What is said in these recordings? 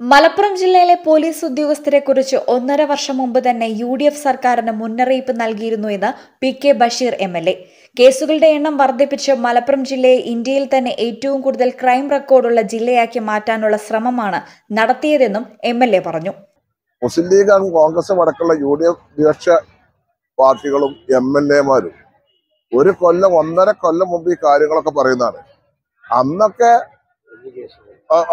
മലപ്പുറം ജില്ലയിലെ പോലീസ് ഉദ്യോഗസ്ഥരെക്കുറിച്ച് ഒന്നര വർഷം മുമ്പ് തന്നെ യു ഡി എഫ് സർക്കാരിന് മുന്നറിയിപ്പ് നൽകിയിരുന്നു എന്ന് P K Basheer M L A. കേസുകളുടെ എണ്ണം വർദ്ധിപ്പിച്ച് മലപ്പുറം ജില്ലയെ ഇന്ത്യയിൽ തന്നെ ഏറ്റവും കൂടുതൽ ക്രൈം റെക്കോർഡുള്ള ജില്ലയാക്കി മാറ്റാനുള്ള ശ്രമമാണ് നടത്തിയതെന്നും എം എൽ എ പറഞ്ഞു. മുസ്ലിം ലീഗ് കോൺഗ്രസും അടക്കമുള്ള യു ഡി എഫ് വിപക്ഷ പാർട്ടികളും എം എൽ എമാരും ഒരു കൊല്ലം ഒന്നര കൊല്ലം മുമ്പ് ഈ കാര്യങ്ങളൊക്കെ പറയുന്നതാണ്. അന്നൊക്കെ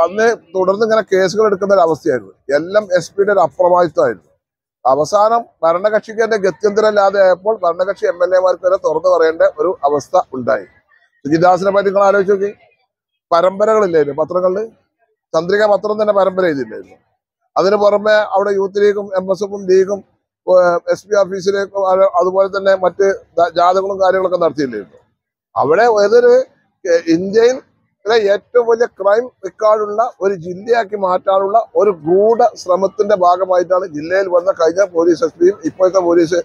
അന്ന് തുടർന്ന് ഇങ്ങനെ കേസുകൾ എടുക്കുന്ന ഒരു അവസ്ഥയായിരുന്നു. എല്ലാം എസ് പിയുടെ ഒരു അപ്രമാദിത്വമായിരുന്നു. അവസാനം ഭരണകക്ഷിക്ക് തന്നെ ഗത്യന്തരമില്ലാതെ ആയപ്പോൾ ഭരണകക്ഷി എം എൽ എമാർക്ക് വരെ തുറന്നു പറയേണ്ട ഒരു അവസ്ഥ ഉണ്ടായി. സുജിദാസിനെ പറ്റി നിങ്ങൾ ആലോചിച്ച് നോക്കി. പരമ്പരകളില്ലായിരുന്നു. പത്രങ്ങളിൽ ചന്ദ്രിക പത്രം തന്നെ പരമ്പര ചെയ്തില്ലായിരുന്നു. അതിന് പുറമെ അവിടെ യൂത്ത് ലീഗും എം എസ് എഫും ലീഗും എസ് പി ഓഫീസിലേക്കും അതുപോലെ തന്നെ മറ്റ് ജാഥകളും കാര്യങ്ങളൊക്കെ നടത്തിയില്ലായിരുന്നു. അവിടെ ഏതൊരു ഏഹ്, ഇന്ത്യയിലെ ഏറ്റവും വലിയ ക്രൈം റെക്കോർഡുള്ള ഒരു ജില്ലയാക്കി മാറ്റാനുള്ള ഒരു ഗൂഢ ശ്രമത്തിന്റെ ഭാഗമായിട്ടാണ് ജില്ലയിൽ വന്ന കഴിഞ്ഞ പോലീസ് എസ് പിയും ഇപ്പോഴത്തെ പോലീസ്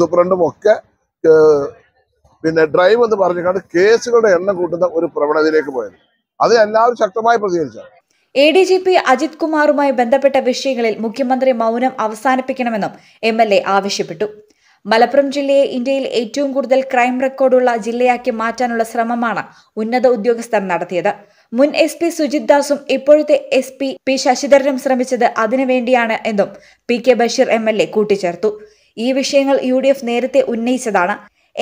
സൂപ്രണ്ടും ഒക്കെ പിന്നെ ഡ്രൈവ് എന്ന് പറഞ്ഞുകൊണ്ട് കേസുകളുടെ എണ്ണം കൂട്ടുന്ന ഒരു പ്രവണതയിലേക്ക് പോയത്. അത് എല്ലാവരും ശക്തമായി പ്രതികരിച്ചാണ് A D G P Ajith കുമാറുമായി ബന്ധപ്പെട്ട വിഷയങ്ങളിൽ മുഖ്യമന്ത്രി മൗനം അവസാനിപ്പിക്കണമെന്നും എ ആവശ്യപ്പെട്ടു. മലപ്പുറം ജില്ലയെ ഇന്ത്യയിൽ ഏറ്റവും കൂടുതൽ ക്രൈം റെക്കോർഡുള്ള ജില്ലയാക്കി മാറ്റാനുള്ള ശ്രമമാണ് ഉന്നത ഉദ്യോഗസ്ഥർ നടത്തിയത്. മുൻ എസ് പി സുജിത് ദാസും ഇപ്പോഴത്തെ എസ് പി പി ശശിധരനും ശ്രമിച്ചത് അതിനുവേണ്ടിയാണ് എന്നും P K Basheer M L A കൂട്ടിച്ചേർത്തു. ഈ വിഷയങ്ങൾ യു ഡി എഫ് നേരത്തെ ഉന്നയിച്ചതാണ്.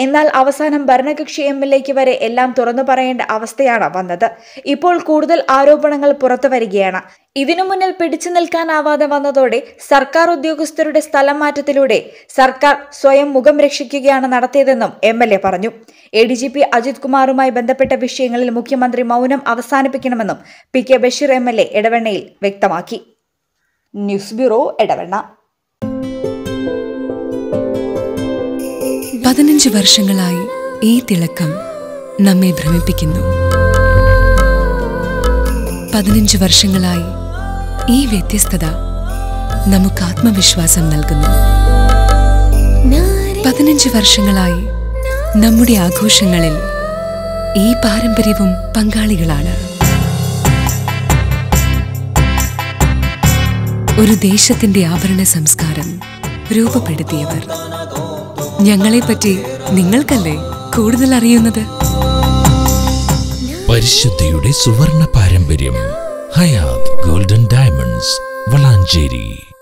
എന്നാൽ അവസാനം ഭരണകക്ഷി എം എൽ എക്ക് വരെ എല്ലാം തുറന്നു പറയേണ്ട അവസ്ഥയാണ് വന്നത്. ഇപ്പോൾ കൂടുതൽ ആരോപണങ്ങൾ പുറത്തു വരികയാണ്. ഇതിനു മുന്നിൽ പിടിച്ചു നിൽക്കാനാവാതെ വന്നതോടെ സർക്കാർ ഉദ്യോഗസ്ഥരുടെ സ്ഥലം മാറ്റത്തിലൂടെ സർക്കാർ സ്വയം മുഖം രക്ഷിക്കുകയാണ് നടത്തിയതെന്നും എം എൽ എ പറഞ്ഞു. A D G P Ajith കുമാറുമായി ബന്ധപ്പെട്ട വിഷയങ്ങളിൽ മുഖ്യമന്ത്രി മൗനം അവസാനിപ്പിക്കണമെന്നും P K Basheer M L A ഇടവെണ്ണയിൽ വ്യക്തമാക്കി. News bureau Edavanna. പതിനഞ്ച് വർഷങ്ങളായി ഈ തിളക്കം നമ്മെ ഭ്രമിപ്പിക്കുന്നു. പതിനഞ്ച് വർഷങ്ങളായി ഈ വ്യത്യസ്തത നമുക്ക് ആത്മവിശ്വാസം നൽകുന്നു. പതിനഞ്ച് വർഷങ്ങളായി നമ്മുടെ ആഘോഷങ്ങളിൽ ഈ പാരമ്പര്യവും പങ്കാളികളാണ്. ഒരു ദേശത്തിന്റെ ആഭരണ സംസ്കാരം രൂപപ്പെടുത്തിയവർ. ഞങ്ങളെപ്പറ്റി നിങ്ങൾക്കല്ലേ കൂടുതൽ അറിയുന്നത്? പരിശുദ്ധിയുടെ സുവർണ പാരമ്പര്യം ഹയാത് ഗോൾഡൻ ഡയമണ്ട്സ് വളാഞ്ചേരി.